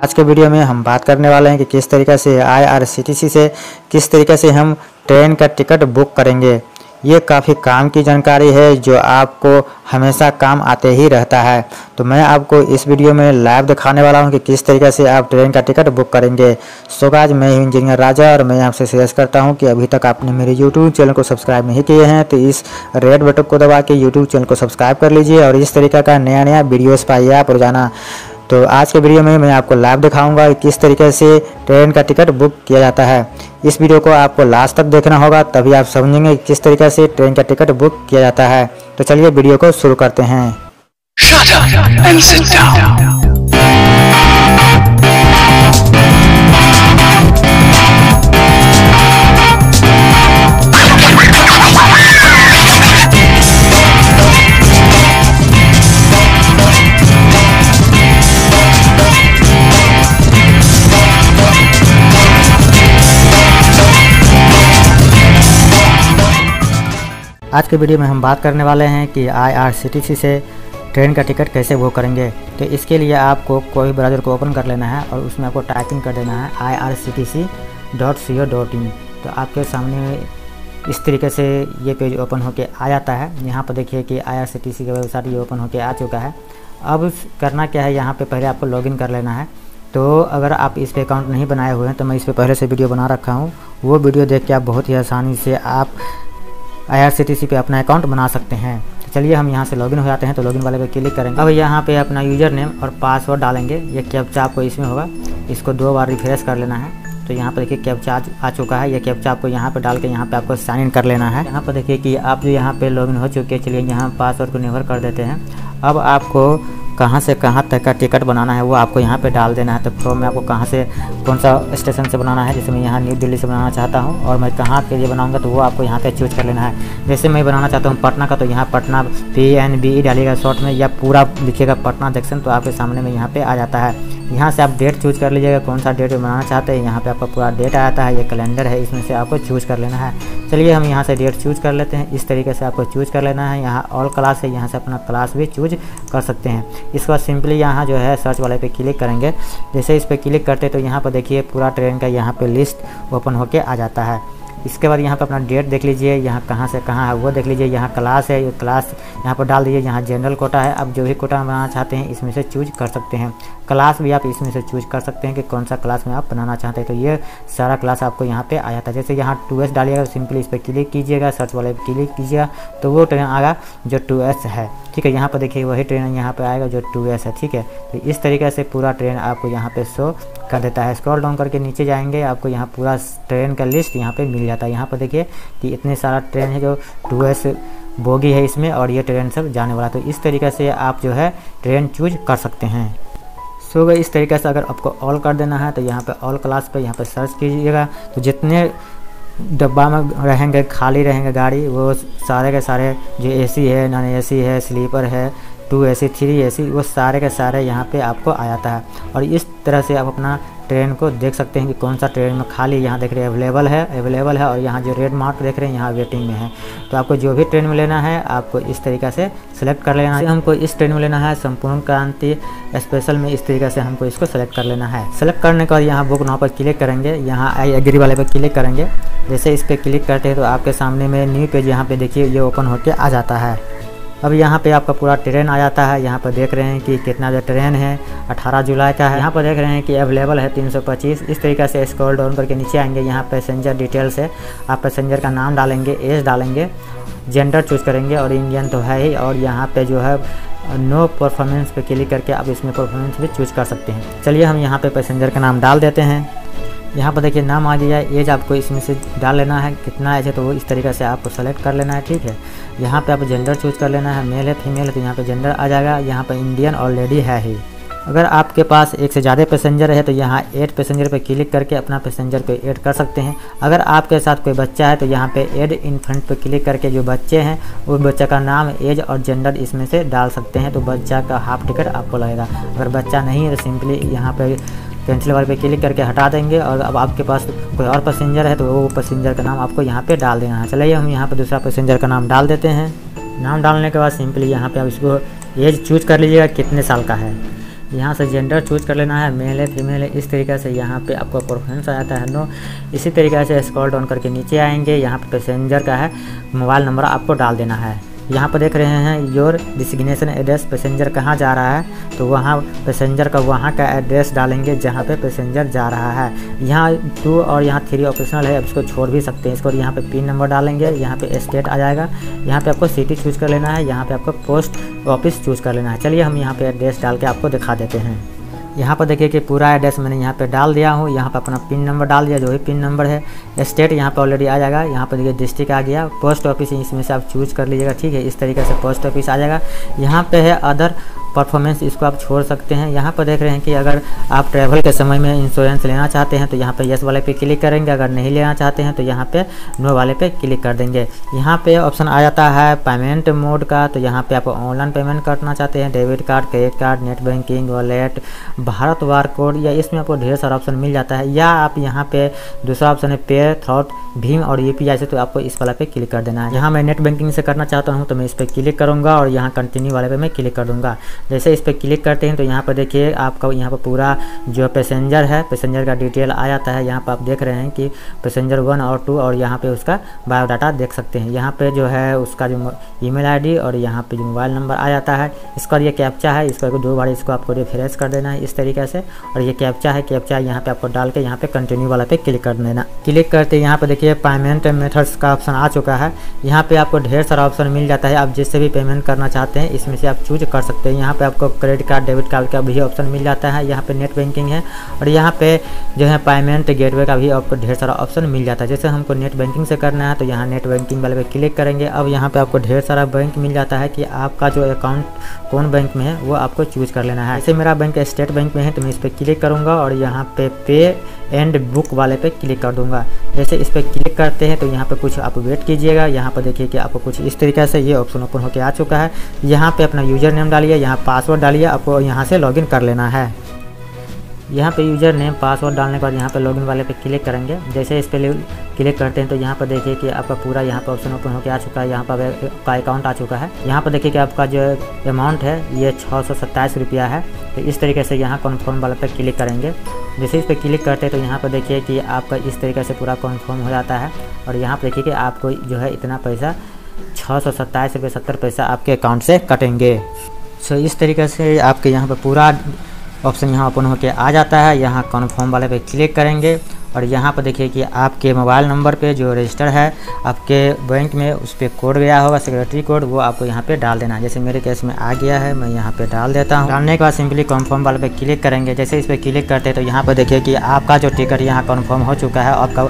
आज के वीडियो में हम बात करने वाले हैं कि किस तरीके से आईआरसीटीसी से किस तरीके से हम ट्रेन का टिकट बुक करेंगे। ये काफ़ी काम की जानकारी है जो आपको हमेशा काम आते ही रहता है। तो मैं आपको इस वीडियो में लाइव दिखाने वाला हूँ कि किस तरीके से आप ट्रेन का टिकट बुक करेंगे। सो मैं हूँ इंजीनियर राजा और मैं आपसे सजेस्ट करता हूँ कि अभी तक आपने मेरे यूट्यूब चैनल को सब्सक्राइब नहीं किए हैं तो इस रेड बटन को दबा के यूट्यूब चैनल को सब्सक्राइब कर लीजिए और इस तरीके का नया नया वीडियोज़ पाइए आप रोज़ाना। तो आज के वीडियो में मैं आपको लाइव दिखाऊँगा कि किस तरीके से ट्रेन का टिकट बुक किया जाता है। इस वीडियो को आपको लास्ट तक देखना होगा, तभी आप समझेंगे किस तरीके से ट्रेन का टिकट बुक किया जाता है। तो चलिए वीडियो को शुरू करते हैं। आज के वीडियो में हम बात करने वाले हैं कि आईआरसीटीसी से ट्रेन का टिकट कैसे बुक करेंगे। तो इसके लिए आपको कोई ब्राउज़र को ओपन कर लेना है और उसमें आपको टाइपिंग कर देना है I R C T C dot C O dot in तो आपके सामने इस तरीके से ये पेज ओपन होके आ जाता है। यहाँ पर देखिए कि आई आर सी टी सी का वेबसाइट ये ओपन होके आ चुका है। अब करना क्या है, यहाँ पे पहले आपको लॉगिन कर लेना है। तो अगर आप इस पे अकाउंट नहीं बनाए हुए हैं तो मैं इस पर पहले से वीडियो बना रखा हूँ। वो वीडियो देख के आप बहुत ही आसानी से आप आई पे अपना अकाउंट बना सकते हैं। तो चलिए हम यहाँ से लॉगिन हो जाते हैं तो लॉगिन वाले पे क्लिक करेंगे। अब यहाँ पे अपना यूज़र नेम और पासवर्ड डालेंगे। ये कैप्चा आपको इसमें होगा। इसको दो बार रिफ्रेश कर लेना है। तो यहाँ पर देखिए कैप्चा आ चुका है। ये कैप्चा आपको यहाँ पर डाल के यहाँ पर आपको साइन इन कर लेना है। यहाँ पर देखिए कि आप जो यहाँ पे लॉगिन हो चुके हैं, चलिए यहाँ पासवर्ड को निर्भर कर देते हैं। अब आपको कहाँ से कहाँ तक का टिकट बनाना है वो आपको यहाँ पे डाल देना है। तो फ्रॉम में आपको कहाँ से, कौन सा स्टेशन से बनाना है? जैसे मैं यहाँ न्यू दिल्ली से बनाना चाहता हूँ और मैं कहाँ के लिए बनाऊँगा तो वो आपको यहाँ पे चूज़ कर लेना है। जैसे मैं बनाना चाहता हूँ पटना का तो यहाँ Patna P N B E डालिएगा शॉर्ट में या पूरा लिखिएगा पटना जंक्शन तो आपके सामने में यहाँ पर आ जाता है। यहाँ से आप डेट चूज़ कर लीजिएगा कौन सा डेट बनाना चाहते हैं। यहाँ पे आपका पूरा डेट आ जाता है, ये कैलेंडर है, इसमें से आपको चूज़ कर लेना है। चलिए हम यहाँ से डेट चूज़ कर लेते हैं। इस तरीके से आपको चूज़ कर लेना है। यहाँ ऑल क्लास है, यहाँ से अपना क्लास भी चूज़ कर सकते हैं। इसके बाद सिंपली यहाँ जो है सर्च वाले पे क्लिक करेंगे। जैसे इस पर क्लिक करते तो यहाँ पर देखिए पूरा ट्रेन का यहाँ पर लिस्ट ओपन होके आ जाता है। इसके बाद यहाँ पर अपना डेट देख लीजिए, यहाँ कहाँ से कहाँ है वो देख लीजिए, यहाँ क्लास है, ये क्लास यहाँ पर डाल दीजिए, यहाँ जनरल कोटा है। आप जो भी कोटा बनाना चाहते हैं, इसमें से चूज़ कर सकते हैं। क्लास भी आप इसमें से चूज़ कर सकते हैं कि कौन सा क्लास में आप बनाना चाहते हैं। तो ये सारा क्लास आपको यहाँ पे आ जाता है जैसे यहाँ टू एस डालिएगा सिंपली इस पर क्लिक कीजिएगा, सर्च वाले पर क्लिक कीजिएगा तो वो ट्रेन आएगा जो टू एस है। ठीक है, यहाँ पर देखिए वही ट्रेन यहाँ पर आएगा जो टू एस है। ठीक है तो इस तरीके से पूरा ट्रेन आपको यहाँ पर शो कर देता है। स्क्रॉल डाउन करके नीचे जाएँगे, आपको यहाँ पूरा ट्रेन का लिस्ट यहाँ पर मिल जाता है। यहाँ पर देखिए कि इतने सारा ट्रेन है जो टू एस बोगी है इसमें और ये ट्रेन सब जाने वाला तो इस तरीके से आप जो है ट्रेन चूज़ कर सकते हैं। सो गए इस तरीके से अगर आपको ऑल कर देना है तो यहाँ पे ऑल क्लास पे यहाँ पे सर्च कीजिएगा। तो जितने डब्बा में रहेंगे, खाली रहेंगे गाड़ी, वो सारे के सारे जो एसी है नॉन एसी है स्लीपर है two A C three A C वो सारे के सारे यहाँ पे आपको आ जाता है। और इस तरह से आप अपना ट्रेन को देख सकते हैं कि कौन सा ट्रेन में खाली यहाँ देख रहे हैं, अवेलेबल है अवेलेबल है और यहाँ जो रेड मार्क देख रहे हैं, यहाँ वेटिंग में है। तो आपको जो भी ट्रेन में लेना है, आपको इस तरीक़े से सेलेक्ट कर लेना है। हमको इस ट्रेन में लेना है संपूर्ण क्रांति स्पेशल में इस तरीके से हमको इसको सेलेक्ट कर लेना है। सेलेक्ट करने के बाद यहाँ बुक नाव पर क्लिक करेंगे, यहाँ आई एग्री वाले पर क्लिक करेंगे। जैसे इस पर क्लिक करते हैं तो आपके सामने में न्यू पेज यहाँ पे देखिए, ये ओपन होकर आ जाता है। अब यहाँ पे आपका पूरा ट्रेन आ जाता है। यहाँ पर देख रहे हैं कि कितना जो ट्रेन है 18 जुलाई का है। यहाँ पर देख रहे हैं कि अवेलेबल है 325 इस तरीके से स्क्रॉल डाउन करके नीचे आएँगे। यहाँ पैसेंजर डिटेल्स है। आप पैसेंजर का नाम डालेंगे, एज डालेंगे, जेंडर चूज़ करेंगे और इंडियन तो है ही। और यहाँ पे जो है, नो परफॉर्मेंस पे क्लिक करके आप इसमें परफॉर्मेंस भी चूज़ कर सकते हैं। चलिए हम यहाँ पे पैसेंजर का नाम डाल देते हैं। यहाँ पर देखिए नाम आ गया एज आपको इसमें से डाल लेना है, कितना एज है तो वो इस तरीके से आपको सेलेक्ट कर लेना है, ठीक है? यहाँ पे आप जेंडर चूज़ कर लेना है मेल है फीमेल है तो यहाँ पे जेंडर आ जाएगा। यहाँ पे इंडियन ऑलरेडी है ही। अगर आपके पास एक से ज़्यादा पैसेंजर है तो यहाँ एड पैसेंजर पर क्लिक करके अपना पैसेंजर पे ऐड कर सकते हैं। अगर आपके साथ कोई बच्चा है तो यहाँ पे इन फ्रंट पे क्लिक करके जो बच्चे हैं, वो बच्चा का नाम एज और जेंडर इसमें से डाल सकते हैं तो बच्चा का हाफ़ टिकट आपको लगेगा। अगर बच्चा नहीं है तो सिंपली यहाँ पे कैंसिल वाले पे क्लिक करके हटा देंगे और अब आपके पास कोई और पैसेंजर है तो वो पैसेंजर का नाम आपको यहाँ पे डाल देना है। चलिए हम यहाँ पे दूसरा पैसेंजर का नाम डाल देते हैं। नाम डालने के बाद सिंपली यहाँ पे आप इसको एज चूज़ कर लीजिएगा, कितने साल का है। यहाँ से जेंडर चूज़ कर लेना है, मेल है, फीमेल है, इस तरीके से यहाँ पे आपको परफॉर्मेंस आ जाता है। नो, इसी तरीके से स्क्रॉल डाउन करके नीचे आएँगे। यहाँ पे पैसेंजर का है, मोबाइल नंबर आपको डाल देना है। यहाँ पर देख रहे हैं योर डिसिग्नेशन एड्रेस पैसेंजर कहाँ जा रहा है? तो वहाँ पैसेंजर का वहाँ का एड्रेस डालेंगे जहाँ पे पैसेंजर जा रहा है। यहाँ टू और यहाँ थ्री ऑप्शनल है, अब इसको छोड़ भी सकते हैं। इसको यहाँ पे पिन नंबर डालेंगे, यहाँ पे स्टेट आ जाएगा। यहाँ पे आपको सिटी चूज़ कर लेना है, यहाँ पे आपको पोस्ट ऑफ़िस चूज़ कर लेना है। चलिए हम यहाँ पे एड्रेस डाल के आपको दिखा देते हैं। यहाँ पर देखिए कि पूरा एड्रेस मैंने यहाँ पे डाल दिया हूँ। यहाँ पर अपना पिन नंबर डाल दिया, जो भी पिन नंबर है स्टेट यहाँ पर ऑलरेडी आ जाएगा। यहाँ पर देखिए डिस्ट्रिक्ट आ गया पोस्ट ऑफ़िस इसमें से आप चूज़ कर लीजिएगा, ठीक है? इस तरीके से पोस्ट ऑफ़िस आ जाएगा। यहाँ पे है अदर परफॉर्मेंस इसको आप छोड़ सकते हैं। यहाँ पर देख रहे हैं कि अगर आप ट्रैवल के समय में इंश्योरेंस लेना चाहते हैं तो यहाँ पे यस वाले पे क्लिक करेंगे। अगर नहीं लेना चाहते हैं तो यहाँ पे नो वाले पे क्लिक कर देंगे। यहाँ पे ऑप्शन आ जाता है पेमेंट मोड का तो यहाँ पे आप ऑनलाइन पेमेंट करना चाहते हैं। Debit card credit card net banking wallet Bharat QR code, या इसमें आपको ढेर सारा ऑप्शन मिल जाता है। या आप यहाँ पे दूसरा ऑप्शन है पे थ्रॉट भीम और यूपीआई से तो आपको इस वाला पे क्लिक कर देना है। यहाँ मैं नेट बैंकिंग से करना चाहता हूँ तो मैं इस पर क्लिक करूँगा और यहाँ कंटिन्यू वाले पे मैं क्लिक कर दूँगा। जैसे इस पर क्लिक करते हैं तो यहाँ पर देखिए आपका यहाँ पर पूरा जो पैसेंजर है, पैसेंजर का डिटेल आ जाता है। यहाँ पर आप देख रहे हैं कि पैसेंजर वन और टू और यहाँ पे उसका बायोडाटा देख सकते हैं। यहाँ पे जो है उसका जो ईमेल आईडी और यहाँ पे जो मोबाइल नंबर आ जाता है। इसका ये कैप्चा है, इसको दो बार इसको आपको रिफ्रेश कर देना है इस तरीके से और ये कैप्चा है, कैप्चा यहाँ पर आपको डाल के यहाँ पर कंटिन्यू वाला पे क्लिक कर देना। क्लिक करते यहाँ पर देखिए पेमेंट मेथड्स का ऑप्शन आ चुका है। यहाँ पे आपको ढेर सारा ऑप्शन मिल जाता है। आप जिससे भी पेमेंट करना चाहते हैं, इसमें से आप चूज़ कर सकते हैं। यहाँ पे आपको क्रेडिट कार्ड डेबिट कार्ड का भी ऑप्शन मिल जाता है। यहाँ पे नेट बैंकिंग है और यहाँ पे जो है पेमेंट गेटवे का भी आपको ढेर सारा ऑप्शन मिल जाता है। जैसे हमको नेट बैंकिंग से करना है तो यहाँ नेट बैंकिंग वाले पे क्लिक करेंगे। अब यहाँ पे आपको ढेर सारा बैंक मिल जाता है कि आपका जो अकाउंट कौन बैंक में है, वो आपको चूज़ कर लेना है। जैसे मेरा बैंक स्टेट बैंक में है तो मैं इस पर क्लिक करूँगा और यहाँ पे पे एंड बुक वाले पे क्लिक कर दूँगा। जैसे इस पर क्लिक करते हैं तो यहाँ पे कुछ आप वेट कीजिएगा। यहाँ पर देखिए कि आपको कुछ इस तरीके से ये ऑप्शन ओपन होकर आ चुका है। यहाँ पे अपना यूज़र नेम डालिए। यहाँ पासवर्ड डालिए, आपको यहाँ से लॉगिन कर लेना है। यहाँ पे यूज़र नेम, पासवर्ड डालने के बाद यहाँ पे लॉगिन वाले पे क्लिक करेंगे। जैसे इस पर क्लिक करते हैं तो यहाँ पर देखिए कि आपका पूरा यहाँ पर ऑप्शन ओपन होकर आ चुका है। यहाँ पर आपका अकाउंट आ चुका है, यहाँ पर देखिए कि आपका जो अमाउंट है, ये छः सौ सत्ताईस रुपया है। तो इस तरीके से यहाँ कन्फर्म वाले पर क्लिक करेंगे। जैसे इस पर क्लिक करते हैं तो यहाँ पर देखिए कि आपका इस तरीके से पूरा कन्फर्म हो जाता है। और यहाँ पर देखिए कि आपको जो है इतना पैसा छः सौ सत्ताईस रुपये सत्तर पैसा आपके अकाउंट से कटेंगे। सो इस तरीके से आपके यहाँ पर पूरा ऑप्शन यहाँ ओपन होकर आ जाता है। यहाँ कन्फर्म वाले पे क्लिक करेंगे और यहाँ पर देखिए कि आपके मोबाइल नंबर पे जो रजिस्टर है, आपके बैंक में उस पर कोड गया होगा सिक्योरिटी कोड वो आपको यहाँ पे डाल देना है। जैसे मेरे केस में आ गया है, मैं यहाँ पे डाल देता हूँ। डालने के बाद सिंपली कन्फर्म वाले पे क्लिक करेंगे। जैसे इस पर क्लिक करते हैं तो यहाँ पर देखिए कि आपका जो टिकट यहाँ कन्फर्म हो चुका है, आपका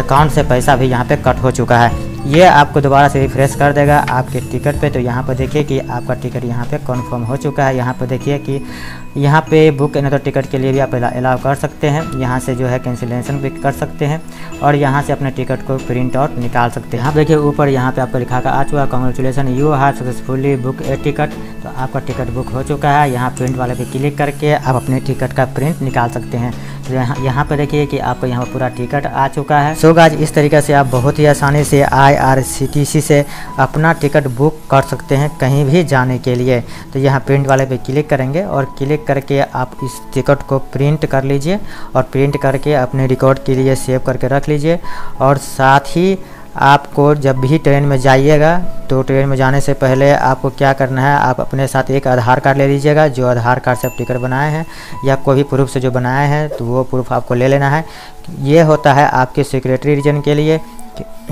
अकाउंट से पैसा भी यहाँ पर कट हो चुका है। ये आपको दोबारा से रिफ्रेश कर देगा आपके टिकट पे। तो यहाँ पर देखिए कि आपका टिकट यहाँ पे कंफर्म हो चुका है। यहाँ पर देखिए कि यहाँ पे बुक अनदर टिकट के लिए भी आप अलाउ कर सकते हैं। यहाँ से जो है कैंसिलेशन भी कर सकते हैं और यहाँ से अपने टिकट को प्रिंट आउट निकाल सकते हैं। यहाँ देखिए ऊपर यहाँ पे आपको लिखा कर आ चुका है congratulation you have successfully book a ticket तो आपका टिकट बुक हो चुका है। यहाँ प्रिंट वाले पे क्लिक करके आप अपने टिकट का प्रिंट निकाल सकते हैं। तो यहाँ पर देखिए कि आपको यहाँ पर पूरा टिकट आ चुका है। सो so गाज इस तरीके से आप बहुत ही आसानी से आईआरसीटीसी से अपना टिकट बुक कर सकते हैं कहीं भी जाने के लिए। तो यहाँ प्रिंट वाले पे क्लिक करेंगे और क्लिक करके आप इस टिकट को प्रिंट कर लीजिए और प्रिंट करके अपने रिकॉर्ड के लिए सेव करके रख लीजिए। और साथ ही आपको जब भी ट्रेन में जाइएगा तो ट्रेन में जाने से पहले आपको क्या करना है, आप अपने साथ एक आधार कार्ड ले लीजिएगा, जो आधार कार्ड से आप टिकट बनाए हैं, या कोई भी प्रूफ से जो बनाए हैं तो वो प्रूफ आपको ले लेना है। ये होता है आपके सिक्योरिटी रीजन के लिए।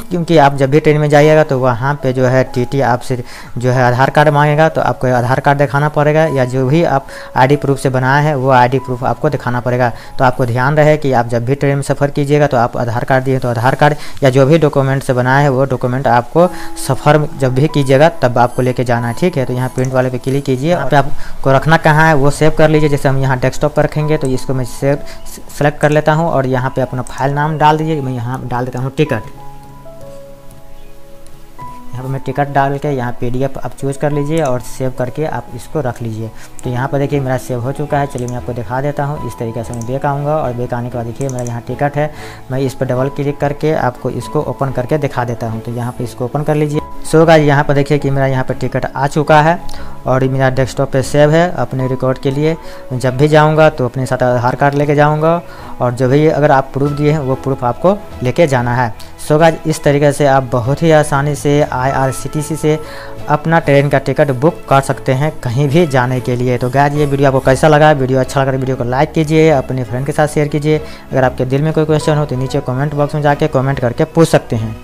क्योंकि आप जब भी ट्रेन में जाइएगा तो वहाँ पे जो है टीटी आपसे जो है आधार कार्ड मांगेगा तो आपको आधार कार्ड दिखाना पड़ेगा या जो भी आप आईडी प्रूफ से बनाए हैं, वो आईडी प्रूफ आपको दिखाना पड़ेगा। तो आपको ध्यान रहे कि आप जब भी ट्रेन में सफ़र कीजिएगा तो आप आधार कार्ड दिए तो आधार कार्ड या जो भी डॉक्यूमेंट से बनाए हैं, वो डॉक्यूमेंट आपको सफ़र जब भी कीजिएगा तब आपको लेके जाना है ठीक है? तो यहाँ प्रिंट वाले पे क्लिक कीजिए पे आपको रखना कहाँ है, वो सेव कर लीजिए। जैसे हम यहाँ डेस्कटॉप पर रखेंगे तो इसको मैं सेव सेलेक्ट कर लेता हूँ और यहाँ पर अपना फ़ाइल नाम डाल दीजिए, मैं यहाँ डाल देता हूँ टिकट यहाँ पर मैं टिकट डाल के यहाँ पी आप चूज़ कर लीजिए और सेव करके आप इसको रख लीजिए। तो यहाँ पर देखिए मेरा सेव हो चुका है। चलिए मैं आपको दिखा देता हूँ। इस तरीके से मैं बेक आऊँगा और बेक आने के बाद देखिए मेरा यहाँ टिकट है। मैं इस पर डबल क्लिक करके आपको इसको ओपन करके दिखा देता हूँ। तो यहाँ पर इसको ओपन कर लीजिए। सो गाइस, यहाँ पर देखिए कि मेरा यहाँ पर टिकट आ चुका है और मेरा डेस्कटॉप पे सेव है अपने रिकॉर्ड के लिए। जब भी जाऊँगा तो अपने साथ आधार कार्ड लेके जाऊँगा और जो भी अगर आप प्रूफ दिए हैं, वो प्रूफ आपको लेके जाना है। सो गाइज़ इस तरीके से आप बहुत ही आसानी से आईआरसीटीसी से अपना ट्रेन का टिकट बुक कर सकते हैं कहीं भी जाने के लिए। तो गाइज़ ये वीडियो आपको कैसा लगा? वीडियो अच्छा लगा वीडियो को लाइक कीजिए, अपने फ्रेंड के साथ शेयर कीजिए। अगर आपके दिल में कोई क्वेश्चन हो तो नीचे कॉमेंट बॉक्स में जाके कॉमेंट करके पूछ सकते हैं।